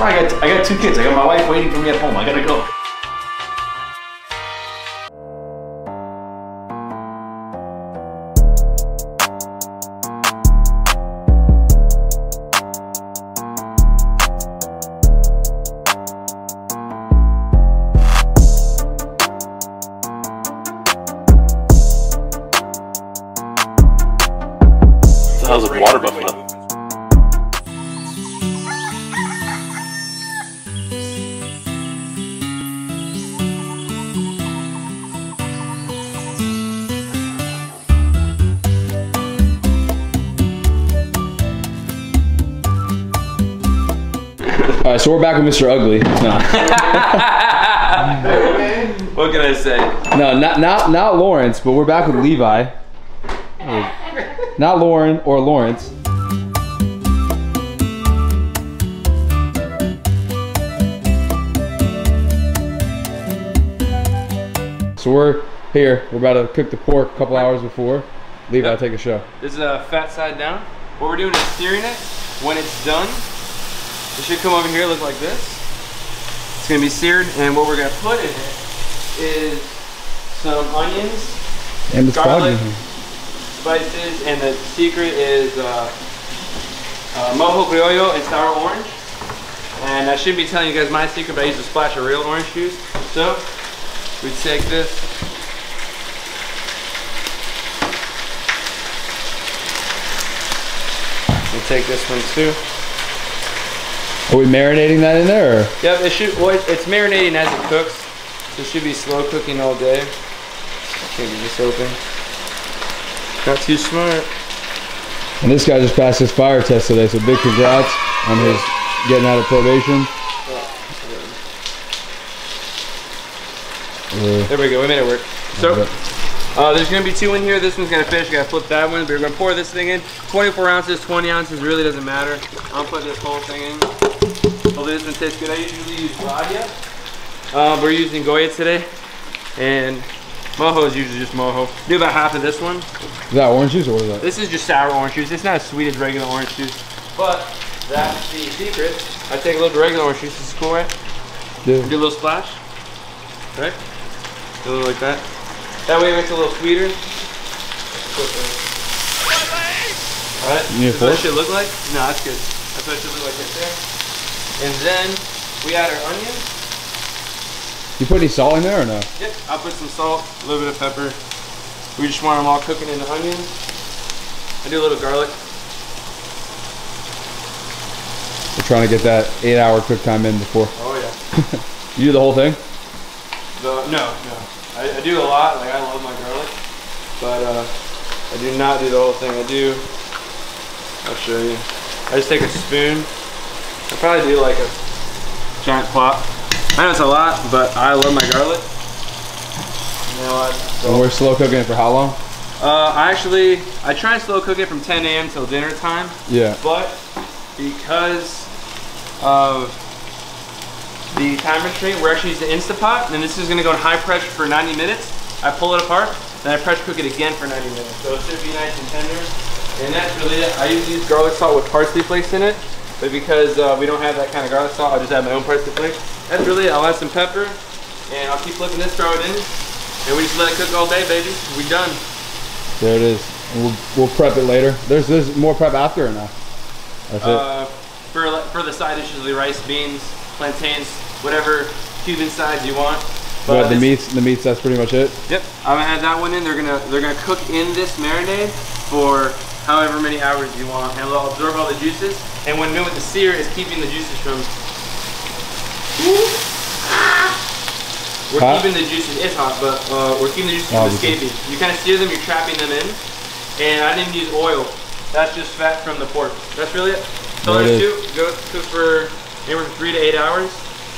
I got, I got two kids. I got my wife waiting for me at home. I gotta go. Right, so we're back with Mr. Ugly. No, What can I say? no, not not not Lawrence, but we're back with Levi. Not Lauren or Lawrence. So we're here. We're about to cook the pork a couple hours before. Levi, Yep. take a show. This is a fat side down. What we're doing is searing it. When it's done, it should come over here, look like this. It's gonna be seared, and what we're gonna put in it is some onions, And it's Garlic. spices, and the secret is uh, uh, mojo criollo and sour orange. And I shouldn't be telling you guys my secret, but I use a splash of real orange juice. So, we take this. We'll take this one too. Are we marinating that in there? Or? Yep, it should. Well, it's marinating as it cooks. So it should be slow cooking all day. Can't get this open. Not too smart. And this guy just passed his fire test today, so big congrats on his getting out of probation. Uh, There we go. We made it work. So. Uh, there's gonna be two in here. This one's gonna finish. Gotta flip that one. But we're gonna pour this thing in. 24 ounces, 20 ounces, really doesn't matter. I'm putting this whole thing in. Hopefully this one tastes good. I usually use Badia. Uh, we're using Goya today. And Mojo is usually just Mojo. Do about half of this one. is that orange juice or what is that? This is just sour orange juice. It's not as sweet as regular orange juice. But that's the secret. I take a little regular orange juice. This is cool, right? Yeah. Do a little splash. Right? Do a little like that. That way it makes it a little sweeter. Alright? You need a That's what it should look like? No, that's good. That's what it should look like right there. And then we add our onions. You put any salt in there or no? Yep. I'll put some salt, a little bit of pepper. We just want them all cooking in the onions. I do a little garlic. We're trying to get that eight hour cook time in before. Oh yeah. You do the whole thing? The, no, no. I, I do a lot. Like I love my garlic, but uh, I do not do the whole thing. I do. I'll show you. I just take a spoon. I probably do like a giant plot. I know it's a lot, but I love my garlic. You know what? And we're slow cooking it for how long? Uh, I actually I try and slow cook it from 10 a.m. till dinner time. Yeah. But because of the time restraint, we're actually using Instapot, and this is gonna go in high pressure for 90 minutes. I pull it apart, then I pressure cook it again for 90 minutes. So it should be nice and tender. And that's really it. I usually use garlic salt with parsley flakes in it, but because uh, we don't have that kind of garlic salt, I'll just add my own parsley flakes. That's really it. I'll add some pepper, and I'll keep flipping this, throw it in, and we just let it cook all day, baby. We done. There it is. We'll, we'll prep it later. There's there's more prep after or no? That's it. Uh, for for the side dishes, the rice, beans, plantains, whatever Cuban sides you want. But the meats, the meats. That's pretty much it. Yep, I'm gonna add that one in. They're gonna they're gonna cook in this marinade for however many hours you want, and it'll absorb all the juices. And when doing with the sear is keeping the juices from. We're Hot? keeping the juices. It's hot, but uh, we're keeping the juices from escaping. You kind of sear them. You're trapping them in. And I didn't use oil. That's just fat from the pork. That's really it. So there's two. Go cook for anywhere from three to eight hours,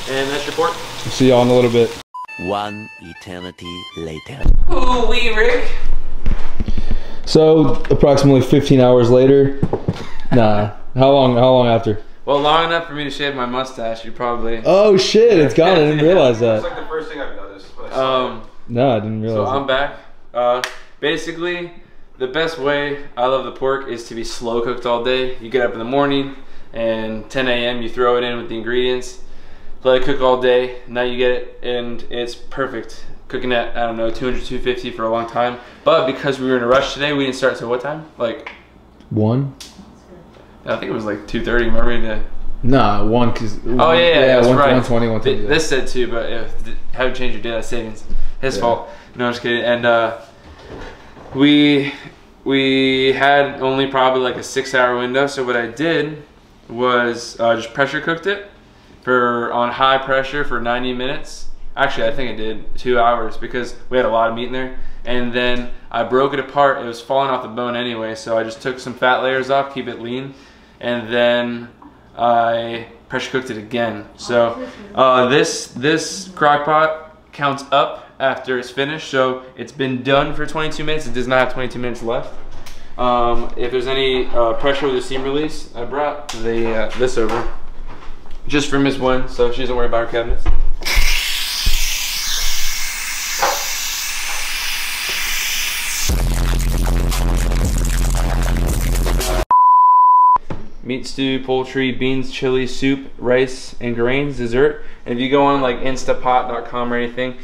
and that's your pork. See y'all in a little bit. One eternity later. Ooh, wee Rick. So approximately 15 hours later. Nah. How long? How long after? Well, long enough for me to shave my mustache. You probably. Oh shit! It's gone. I didn't realize that. It's like the first thing I've noticed. when Um. No, I didn't realize. So realize. I'm back. Uh, basically, the best way I love the pork is to be slow cooked all day. You get up in the morning and 10 a.m. you throw it in with the ingredients, let it cook all day. Now you get it and it's perfect. Cooking at, I don't know, 200, 250 for a long time. But because we were in a rush today, we didn't start till what time? Like, One? I think it was like 2.30. Remember? to- Nah, one because. Oh yeah, yeah, that's one, right. 120, 120. Th- This said two, but yeah, haven't changed your daylight savings. His Yeah. fault. No, I'm just kidding. And uh, we we had only probably like a six-hour window. So what I did was uh, just pressure cooked it for on high pressure for 90 minutes. Actually, I think I did two hours because we had a lot of meat in there. And then I broke it apart. It was falling off the bone anyway, so I just took some fat layers off, keep it lean, and then I pressure cooked it again. So uh, this this crock pot counts up after it's finished. So it's been done for 22 minutes. It does not have 22 minutes left. Um, if there's any uh, pressure with the steam release, I brought the uh, this over just for Miss One, so she doesn't worry about her cabinets. meat stew, poultry, beans, chili, soup, rice, and grains, dessert. And if you go on like instapot.com or anything,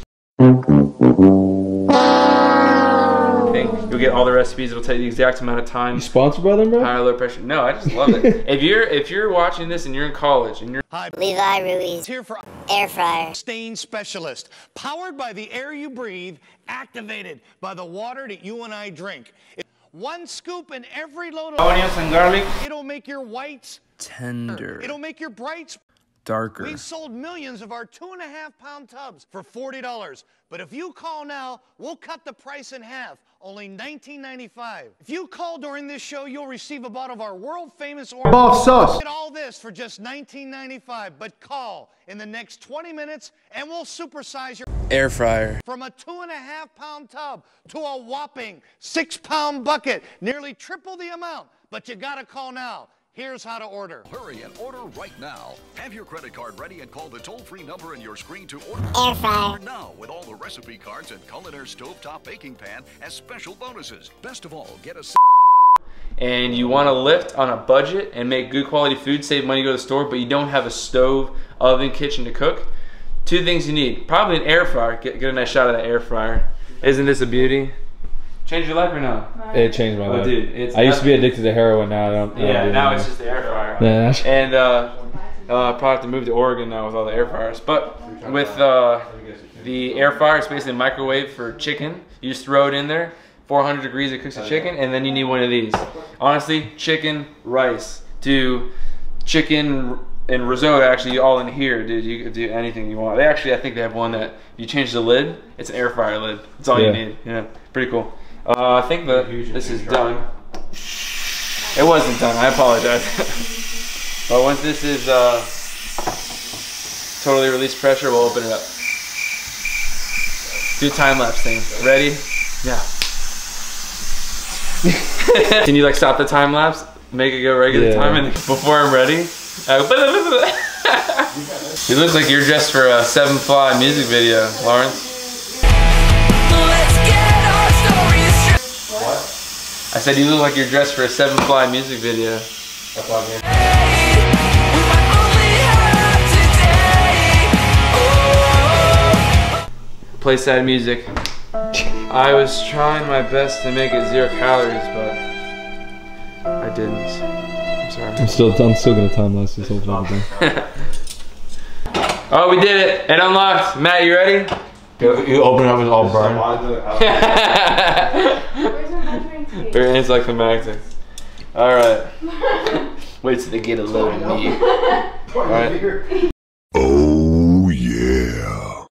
get all the recipes. It'll tell you the exact amount of time. You sponsored by them, bro? High or low pressure. No, I just love it. if you're if you're watching this and you're in college and you're Hi, Levi Ruiz, Here for air fryer. Stain Specialist, powered by the air you breathe, activated by the water that you and I drink. It- one scoop in every load of onions and garlic, It'll make your whites tender, er, It'll make your brights. darker. We've sold millions of our two and a half pound tubs for $40. But if you call now, we'll cut the price in half, only $19.95. If you call during this show, you'll receive a bottle of our world famous orange Boss sauce. Get all this for just $19.95. But call in the next 20 minutes and we'll supersize your Air fryer. from a two and a half pound tub to a whopping six pound bucket, nearly triple the amount. But you gotta call now. Here's how to order. Hurry and order right now. Have your credit card ready and call the toll-free number in your screen to order Air fryer. now with all the recipe cards and Culinary Stovetop Baking Pan as special bonuses. Best of all, get a and you want to lift on a budget and make good quality food, save money, go to the store, but you don't have a stove, oven, kitchen to cook, two things you need. Probably an air fryer. Get, get a nice shot of that air fryer. Isn't this a beauty? Change your life or no? It changed my Oh, life. dude, it's I used to be addicted to heroin. Now I don't. I don't Yeah, do now it's just the air fryer. Yeah, And uh, uh, probably have to move to Oregon now with all the air fryers. But with uh, the air fryer, it's basically a microwave for chicken. You just throw it in there, 400 degrees, it cooks the chicken, and then you need one of these. Honestly, chicken, rice, do chicken and risotto actually all in here, dude. You could do anything you want. They actually, I think they have one that you change the lid, it's an air fryer lid. That's all Yeah. you need. Yeah, pretty cool. Uh, I think that this is done. It wasn't done. I apologize. but once this is uh, totally released pressure, we'll open it up. Do time lapse thing. Ready? Yeah. Can you like stop the time lapse? Make it go regular Yeah. time, and before I'm ready, I go. you look like you're dressed for a Seven Fly music video, Lawrence. I said you look like you're dressed for a Seven Fly music video. Play sad music. I was trying my best to make it zero calories, but I didn't. I'm sorry. I'm still. I'm still gonna time lapse this whole fucking thing. Oh, we did it! It unlocked. Matt, you ready? You open it up, it's all burned. Very anticlimactic. All right. Wait till they get a load of me. All right. Oh, yeah.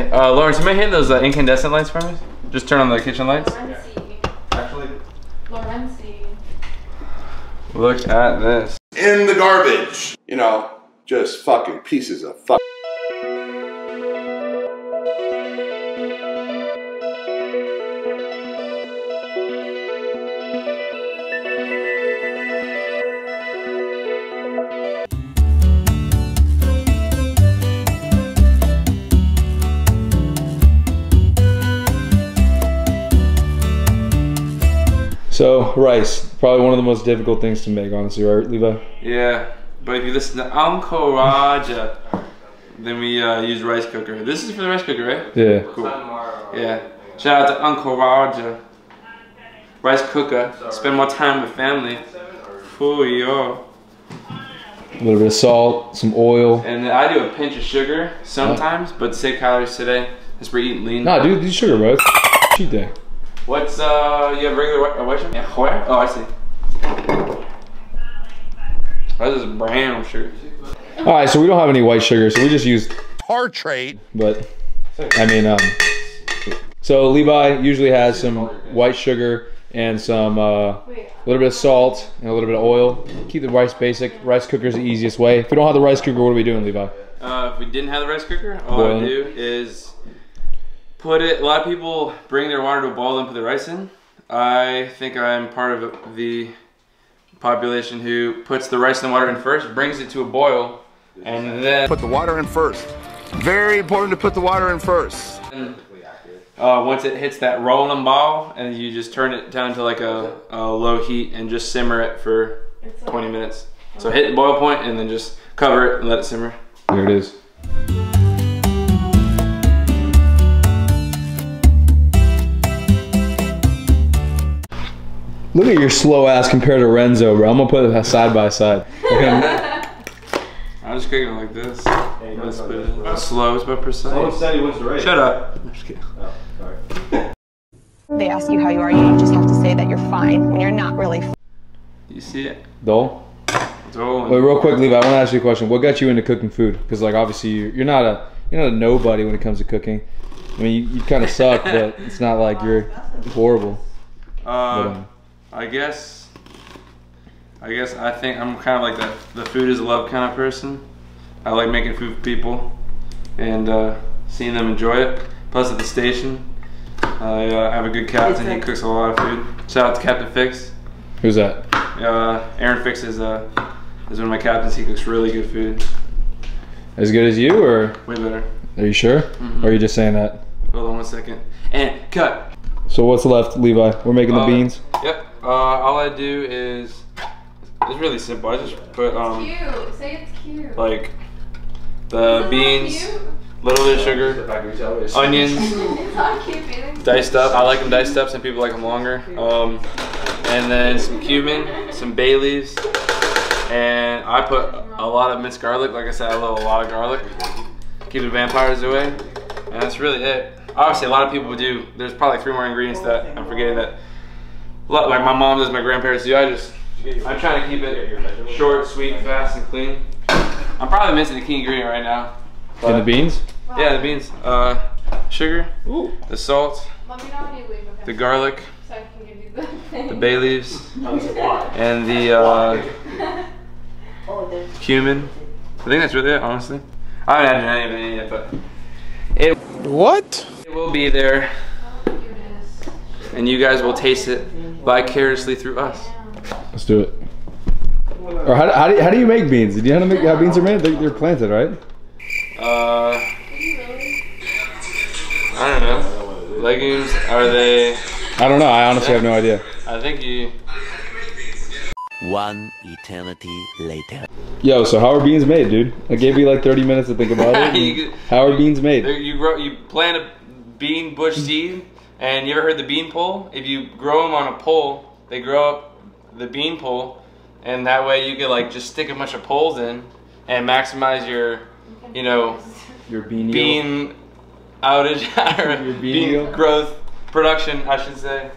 Uh, Lawrence, you might hand those uh, incandescent lights for me. Just turn on the kitchen lights. Actually, Lorenzi. Look at this. in the garbage. You know, just fucking pieces of fuck. So rice, probably one of the most difficult things to make, honestly, right, Levi? Yeah, but if you listen to Uncle Roger, then we uh, use rice cooker. This is for the rice cooker, right? Yeah. Cool. Yeah. Shout out to Uncle Roger. Rice cooker. Spend more time with family. Ooh, yo. A little bit of salt, some oil. And then I do a pinch of sugar sometimes, but to save calories today, since we're eating lean. Nah, dude, these sugar, bro. Cheat day. What's uh? You have regular white, uh, white sugar? Yeah, where? Oh, I see. This is brown sugar. All right, so we don't have any white sugar, so we just use Tartrate. But I mean, um, so Levi usually has some white sugar and some uh, a little bit of salt and a little bit of oil. Keep the rice basic. Rice cooker is the easiest way. If we don't have the rice cooker, what are we doing, Levi? Uh, if we didn't have the rice cooker, all I do is put it. A lot of people bring their water to a boil and put the rice in. I think I'm part of the population who puts the rice and the water in first, brings it to a boil, and then Put the water in first. Very important to put the water in first. uh, once it hits that rolling ball, and you just turn it down to like a, a low heat and just simmer it for 20 minutes. So hit the boil point and then just cover it and let it simmer. There it is. Look at your slow ass compared to Renzo, bro. I'm gonna put it side by side. Okay. I'm just cooking it like this. This bit. Slow is but precise. said he wins the race. Shut up. I'm just kidding. They ask you how you are, you just have to say that you're fine when you're not really You see it? Dole. It's rolling. Wait, real quick, Levi. I want to ask you a question. What got you into cooking food? Because like obviously you- you're not a you're not a nobody when it comes to cooking. I mean, you, you kind of suck, but it's not like you're horrible. But, Uh, um, I guess. I guess I think I'm kind of like that. The food is love kind of person. I like making food for people and uh, seeing them enjoy it. Plus at the station, I uh, have a good captain. He cooks a lot of food. Shout out to Captain Fix. who's that? Uh, Aaron Fix is uh, is one of my captains. He cooks really good food. As good as you, or Way better. are you sure? Mm-hmm. Or are you just saying that? Hold on one second. And cut. So what's left, Levi? We're making the Uh, beans. Yep. Uh, all I do is it's really simple. I just put um Cute. Say it's cute. like the beans, little bit of sugar, onions, It's not cute, baby. diced up. I like them diced up. Some people like them longer. Um, and then some cumin, some bay leaves, and I put a lot of minced garlic. Like I said, I love a lot of garlic. Keep the vampires away, and that's really it. Obviously, a lot of people do. There's probably three more ingredients that I'm forgetting that. Lo- Like my mom does, my grandparents do. I just, I'm trying to keep it short, sweet, fast, and clean. I'm probably missing the key ingredient right now. And the beans. Yeah, the beans. Uh, sugar, the salt, Let me know when you leave, okay? the garlic, So I can give you the the bay leaves, and the uh, cumin. I think that's really it, honestly. I haven't added any of it yet, but it What? it will be there, and you guys will taste it vicariously through us. Let's do it. Or how, how, do you, how do you make beans? Do you know how to make how beans are made? They're, they're planted, right? Uh, I don't know. Legumes are they? I don't know. I honestly have no idea. I think you. One eternity later. Yo, so how are beans made, dude? I gave you like 30 minutes to think about it. You- how are beans made? You grow, you plant a bean bush seed, and you ever heard the bean pole? If you grow them on a pole, they grow up the bean pole, and that way you could like just stick a bunch of poles in and maximize your, you know, Your bean. bean outage or bean growth production, I should say.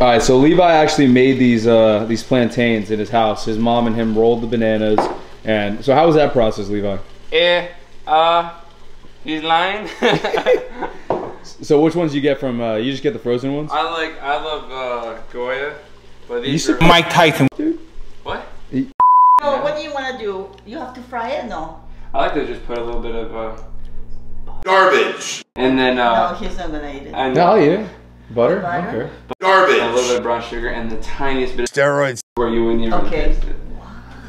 All right, so Levi actually made these uh, these plantains in his house. His mom and him rolled the bananas, and so how was that process, Levi? Eh, uh, he's lying. So which ones you get from? Uh, you just get the frozen ones. I like, I love uh, Goya, but these said are Mike Tyson. Dude, what? So what do you want to do? You have to fry it? No. I like to just put a little bit of uh, Garbage. and then no, uh, he's not gonna eat it. and Oh yeah, butter. Butter? Okay. Garbage. A little bit of brown sugar and the tiniest bit of Steroids. where you wouldn't even Okay. taste it.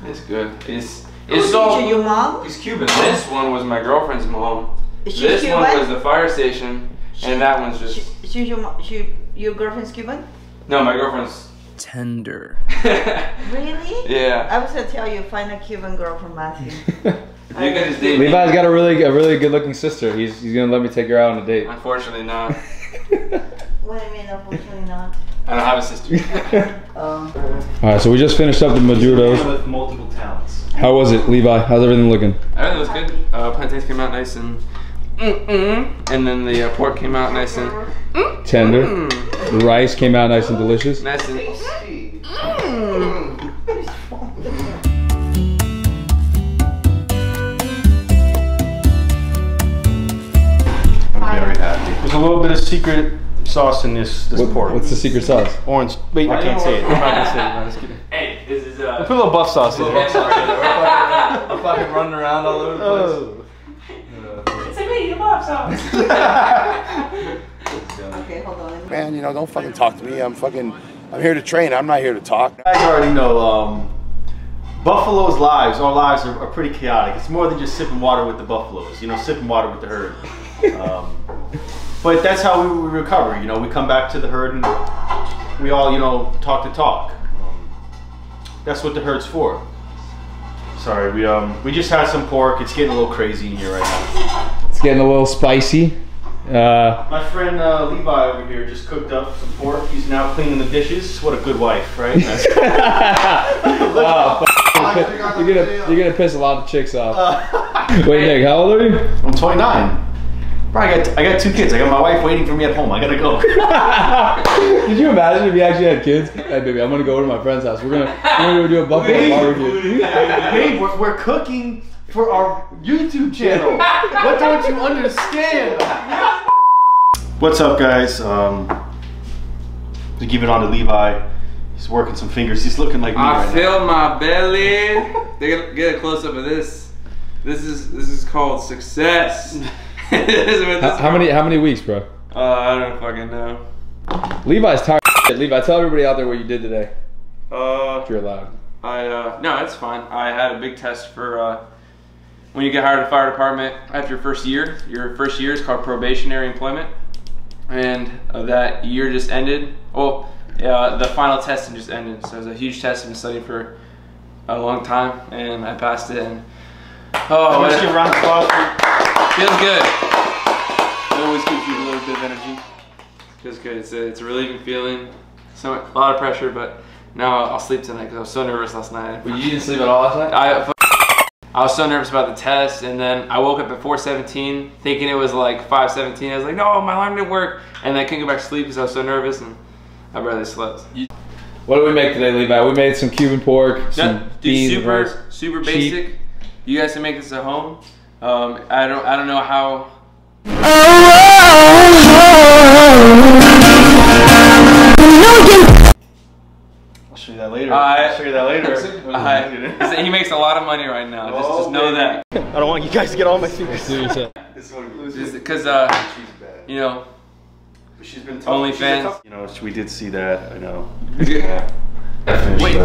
It's good. It's It's Who's all. your mom? He's Cuban. This one was my girlfriend's mom. Is she this one was the fire station, and that one's just. She's your she your girlfriend's Cuban? No, my girlfriend's tender. Really? Yeah. I was gonna tell you find a Cuban girl for Matthew. You guys date me. Levi's got a really a really good looking sister. He's he's gonna let me take her out on a date. Unfortunately, not. what do you mean? Unfortunately not. I don't have a sister. Um, All right, so we just finished up the Maduros. With multiple talents. How was it, Levi? How's everything looking? Everything was good. Uh, plantains came out nice and. Mm-mm. And then the uh, pork came out nice and. Tender. Mm. The rice came out nice and delicious. Nice and. I'm very happy. There's a little bit of secret sauce in this this What- pork. what's the secret sauce? Orange. Wait, I can't say it. I'm not gonna say it. No, just kidding. Hey, this is uh. Put a little buff sauce in Little there. buff sauce in there. I'm fucking running around all over the place. Oh. It's a medium buff sauce. okay, hold on. Man, you know, don't fucking talk to me. I'm fucking, I'm here to train. I'm not here to talk. You guys already know, um, buffaloes' lives, our lives are, are pretty chaotic. It's more than just sipping water with the buffaloes, you know, sipping water with the herd. Um, but that's how we, we recover, you know, we come back to the herd and we all, you know, talk to talk. Um, that's what the herd's for. Sorry, we um we just had some pork. It's getting a little crazy in here right now. It's getting a little spicy. Uh, My friend uh, Levi over here just cooked up some pork. He's now cleaning the dishes. What a good wife, right? f- you're gonna you're gonna piss a lot of chicks off. Wait, Nick, how old are you? I'm 29. Bro, I got, I got two kids. I got my wife waiting for me at home. I gotta go. Could you imagine if you actually had kids? Hey, baby, I'm gonna go over to my friend's house. We're gonna we're gonna do a buffalo Babe, barbecue. babe, we're, we're cooking for our YouTube channel. what don't you understand? What's up, guys? Um, to give it on to Levi. He's working some fingers. He's looking like me I right feel my belly. They get, get a close up of this. This is this is called success. This is what How, how many how many weeks, bro? Uh, I don't fucking know. Levi's tired. Levi, tell everybody out there what you did today. Uh, If you're allowed. I uh, no, it's fine. I had a big test for uh, when you get hired at the fire department after your first year. Your first year is called probationary employment, and uh, that year just ended. Well, uh, the final testing just ended, so it was a huge test. I've been studying for a long time, and I passed it. And oh, Let's what- give a round of applause for feels good. It always gives you a little bit of energy. Feels good. It's a, it's a relieving feeling. So a lot of pressure, but now I'll sleep tonight because I was so nervous last night. But you didn't sleep at all last night? I, I was so nervous about the test, and then I woke up at 4:17, thinking it was like 5:17. I was like, no, my alarm didn't work, and then I couldn't go back to sleep because I was so nervous, and I barely slept. What did we make today, Levi? We made some Cuban pork, some beans, super, rice. super Cheap. basic. You guys can make this at home. Um, I don't, I don't know how. I'll show you that later. I- I'll show you that later. I- he makes a lot of money right now. Just, just know that. I don't want you guys to get all my secrets. Because, uh, you know, She's been OnlyFans. You know, we did see that. I know. Yeah. Wait.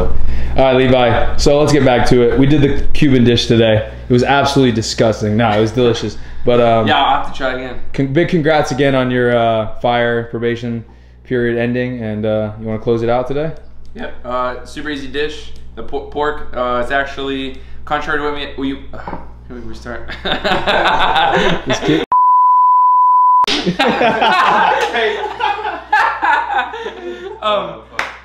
All right, Levi. So let's get back to it. We did the Cuban dish today. It was absolutely disgusting. No, it was delicious. But um, Yeah, I'll have to try again. con- big congrats again on your uh, fire probation period ending. And uh, you want to close it out today? Yep. Uh, super easy dish. The por- pork. Uh, it's actually contrary to what we. we uh, can we restart? This kid- um,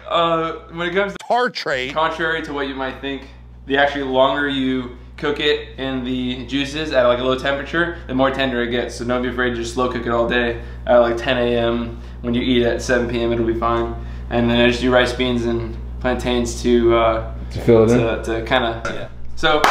uh, when it comes to tar trade, contrary to what you might think, the actually longer you cook it in the juices at like a low temperature, the more tender it gets. So don't be afraid to just slow cook it all day at like 10 a.m. When you eat at 7 p.m., it'll be fine. And then I just do rice, beans, and plantains to uh, To fill it in? to, to kind of yeah. So.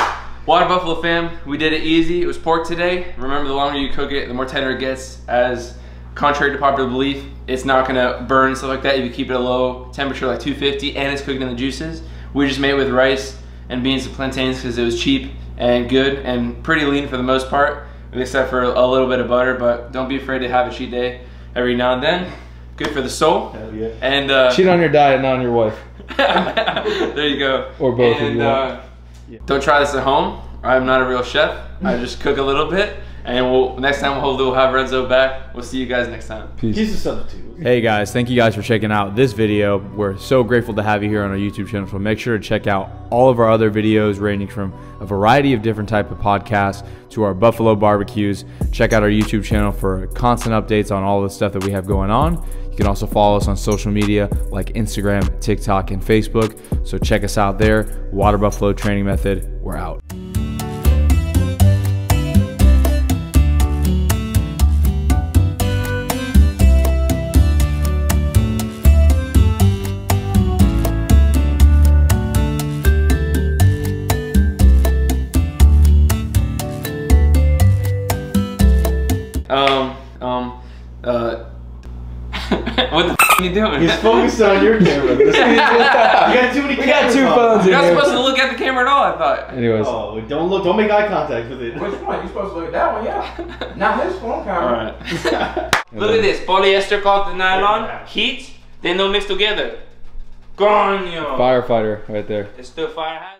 Water Buffalo fam, we did it easy. It was pork today. Remember, the longer you cook it, the more tender it gets. As contrary to popular belief, it's not gonna burn and stuff like that if you keep it at a low temperature like 250 and it's cooking in the juices. We just made it with rice and beans and plantains because it was cheap and good and pretty lean for the most part, except for a little bit of butter. But don't be afraid to have a cheat day every now and then. Good for the soul. Hell yeah. And uh, Cheat on your diet, not on your wife. there you go. Or both if And you want. uh, Don't try this at home. I'm not a real chef. I just cook a little bit. And we'll, next time, hopefully, we'll have Renzo back. We'll see you guys next time. Peace. He's a substitute. Hey guys, thank you guys for checking out this video. We're so grateful to have you here on our YouTube channel. So make sure to check out all of our other videos ranging from a variety of different type of podcasts to our Buffalo barbecues. Check out our YouTube channel for constant updates on all the stuff that we have going on. You can also follow us on social media like Instagram, TikTok, and Facebook. So check us out there. Water Buffalo Training Method. We're out. Doing? He's focused on your camera. This is- you got too many We got two phones You're not here. supposed to look at the camera at all, I thought. Anyways, Oh, don't look. Don't make eye contact with it. Which one? You're supposed to look at that one, yeah. Not his phone camera. Alright. Look at this. Polyester cloth and nylon, heat, they don't mix together. Coño. firefighter right there. It's still fire hazard.